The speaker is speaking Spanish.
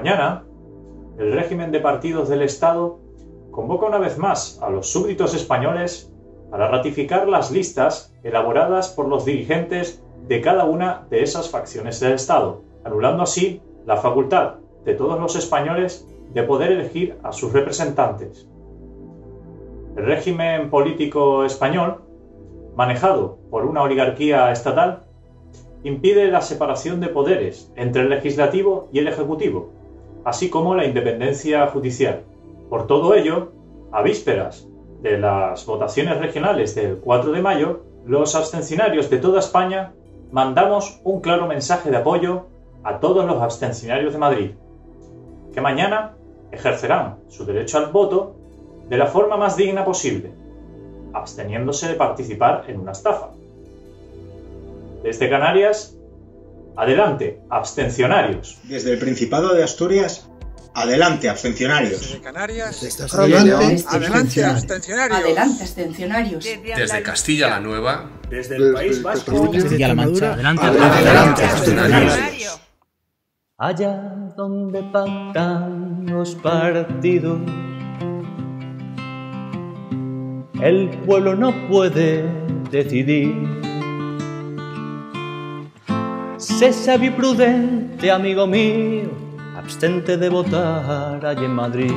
Mañana, el régimen de partidos del Estado convoca una vez más a los súbditos españoles para ratificar las listas elaboradas por los dirigentes de cada una de esas facciones del Estado, anulando así la facultad de todos los españoles de poder elegir a sus representantes. El régimen político español, manejado por una oligarquía estatal, impide la separación de poderes entre el legislativo y el ejecutivo, así como la independencia judicial. Por todo ello, a vísperas de las votaciones regionales del 4 de mayo, los abstencionarios de toda España mandamos un claro mensaje de apoyo a todos los abstencionarios de Madrid, que mañana ejercerán su derecho al voto de la forma más digna posible, absteniéndose de participar en una estafa. Desde Canarias, adelante, abstencionarios. Desde el Principado de Asturias, adelante, abstencionarios. Desde Canarias, Desde Asturias, adelante, adelante, abstencionarios. Adelante, abstencionarios. Desde Castilla la Nueva, Desde el País Vasco, Castilla-La Mancha. Adelante, Adelante, abstencionarios. Allá donde pactan los partidos, el pueblo no puede decidir. Sé sabio y prudente, amigo mío, abstente de votar allí en Madrid.